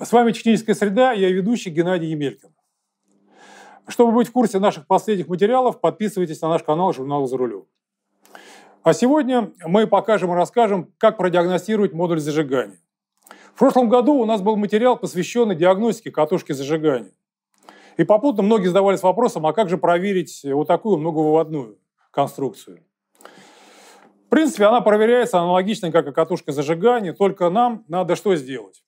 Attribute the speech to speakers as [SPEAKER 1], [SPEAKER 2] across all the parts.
[SPEAKER 1] С вами «Техническая среда», я ведущий Геннадий Емелькин. Чтобы быть в курсе наших последних материалов, подписывайтесь на наш канал «Журнал за рулем». А сегодня мы покажем и расскажем, как продиагностировать модуль зажигания. В прошлом году у нас был материал, посвященный диагностике катушки зажигания. И попутно многие задавались вопросом, а как же проверить вот такую многовыводную конструкцию? В принципе, она проверяется аналогично, как и катушка зажигания, только нам надо что сделать?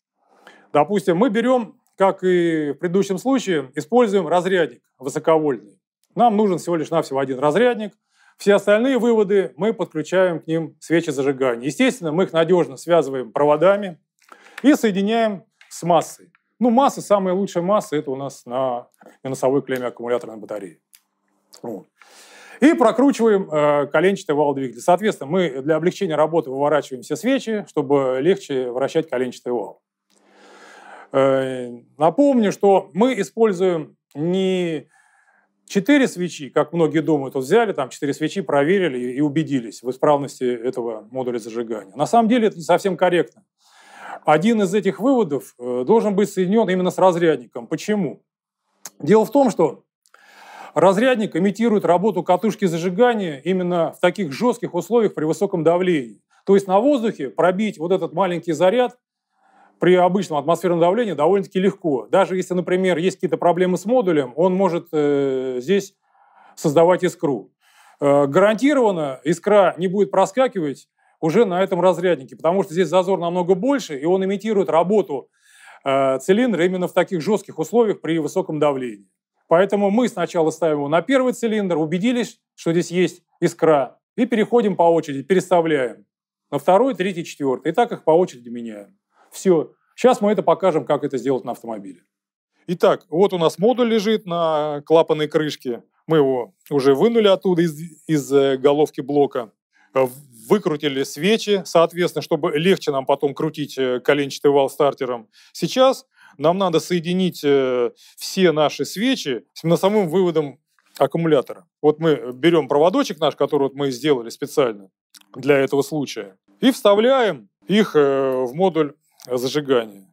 [SPEAKER 1] Допустим, мы берем, как и в предыдущем случае, используем разрядник высоковольтный. Нам нужен всего лишь навсего один разрядник. Все остальные выводы мы подключаем к ним свечи зажигания. Естественно, мы их надежно связываем проводами и соединяем с массой. Ну, масса, самая лучшая масса, это у нас на минусовой клемме аккумуляторной батареи. Вот. И прокручиваем э, коленчатый вал двигателя. Соответственно, мы для облегчения работы выворачиваем все свечи, чтобы легче вращать коленчатый вал. Э, напомню, что мы используем не четыре свечи, как многие думают, вот взяли там четыре свечи, проверили и убедились в исправности этого модуля зажигания. На самом деле это не совсем корректно. Один из этих выводов э, должен быть соединен именно с разрядником. Почему? Дело в том, что разрядник имитирует работу катушки зажигания именно в таких жестких условиях при высоком давлении. То есть на воздухе пробить вот этот маленький заряд при обычном атмосферном давлении довольно-таки легко. Даже если, например, есть какие-то проблемы с модулем, он может э, здесь создавать искру. Э, гарантированно искра не будет проскакивать уже на этом разряднике, потому что здесь зазор намного больше, и он имитирует работу э, цилиндра именно в таких жестких условиях при высоком давлении. Поэтому мы сначала ставим его на первый цилиндр, убедились, что здесь есть искра, и переходим по очереди, переставляем на второй, третий, четвертый. И так их по очереди меняем. Все. Сейчас мы это покажем, как это сделать на автомобиле. Итак, вот у нас модуль лежит на клапанной крышке. Мы его уже вынули оттуда из, из э, головки блока. Э, выкрутили свечи, соответственно, чтобы легче нам потом крутить э, коленчатый вал стартером. Сейчас нам надо соединить все наши свечи с носовым выводом аккумулятора. Вот мы берем проводочек наш, который вот мы сделали специально для этого случая, и вставляем их в модуль зажигания.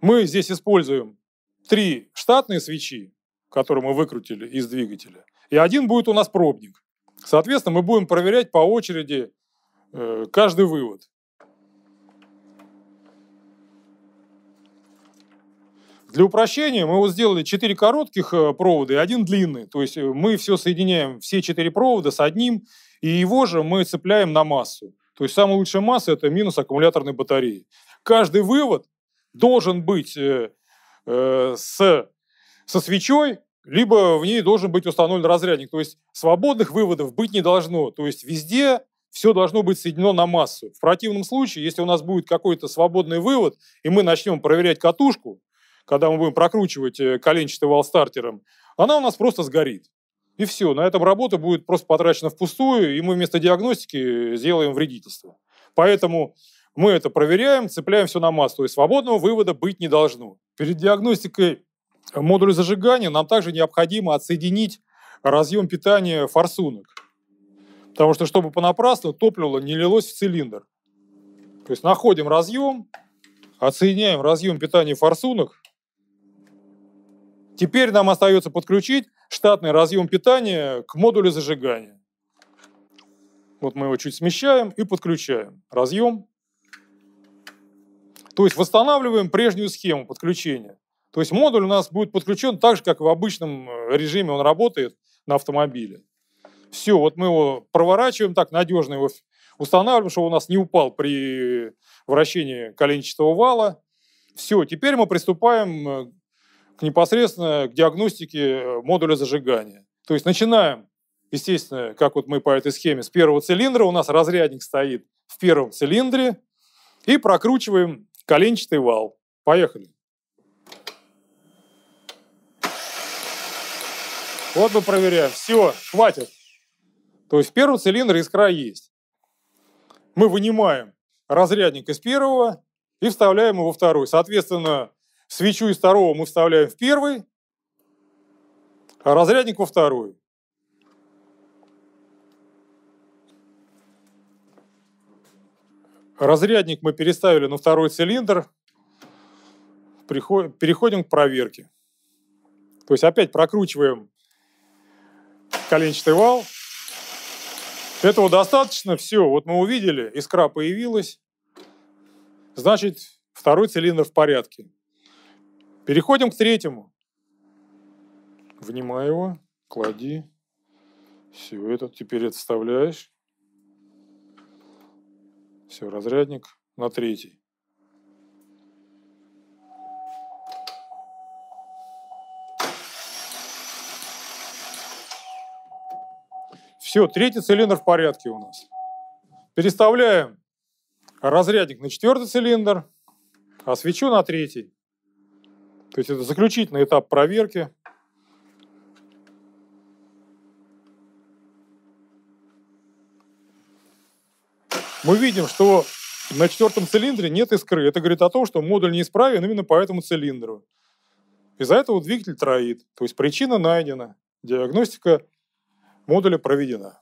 [SPEAKER 1] Мы здесь используем три штатные свечи, которые мы выкрутили из двигателя, и один будет у нас пробник. Соответственно, мы будем проверять по очереди э, каждый вывод. Для упрощения мы вот сделали 4 коротких э, провода и один длинный. То есть э, мы все соединяем, все 4 провода с одним, и его же мы цепляем на массу. То есть самая лучшая масса – это минус аккумуляторной батареи. Каждый вывод должен быть э, э, с, со свечой, либо в ней должен быть установлен разрядник. То есть свободных выводов быть не должно. То есть везде все должно быть соединено на массу. В противном случае, если у нас будет какой-то свободный вывод, и мы начнем проверять катушку, когда мы будем прокручивать э, коленчатый вал стартером, она у нас просто сгорит. И все, на этом работа будет просто потрачена впустую, и мы вместо диагностики сделаем вредительство. Поэтому мы это проверяем, цепляем все на массу, есть свободного вывода быть не должно. Перед диагностикой модуля зажигания нам также необходимо отсоединить разъем питания форсунок. Потому что, чтобы понапрасну топливо не лилось в цилиндр. То есть находим разъем, отсоединяем разъем питания форсунок, Теперь нам остается подключить штатный разъем питания к модулю зажигания. Вот мы его чуть смещаем и подключаем. Разъем. То есть восстанавливаем прежнюю схему подключения. То есть модуль у нас будет подключен так же, как в обычном э, режиме он работает на автомобиле. Все, вот мы его проворачиваем так, надежно его устанавливаем, чтобы у нас не упал при вращении коленчатого вала. Все, теперь мы приступаем э, непосредственно к диагностике э, модуля зажигания. То есть начинаем, естественно, как вот мы по этой схеме, с первого цилиндра, у нас разрядник стоит в первом цилиндре, и прокручиваем коленчатый вал. Поехали. Вот мы проверяем. Все, хватит. То есть в первом цилиндре искра есть. Мы вынимаем разрядник из первого и вставляем его во второй. Соответственно, Свечу из второго мы вставляем в первый, а разрядник во второй. Разрядник мы переставили на второй цилиндр. Переходим к проверке. То есть опять прокручиваем коленчатый вал. Этого достаточно. Все, вот мы увидели, искра появилась. Значит, второй цилиндр в порядке. Переходим к третьему. Внимай его, клади. Все, этот теперь отставляешь. Все, разрядник на третий. Все, третий цилиндр в порядке у нас. Переставляем разрядник на четвертый цилиндр, а свечу на третий. То есть это заключительный этап проверки. Мы видим, что на четвертом цилиндре нет искры. Это говорит о том, что модуль неисправен именно по этому цилиндру. Из-за этого двигатель троит. То есть причина найдена. Диагностика модуля проведена.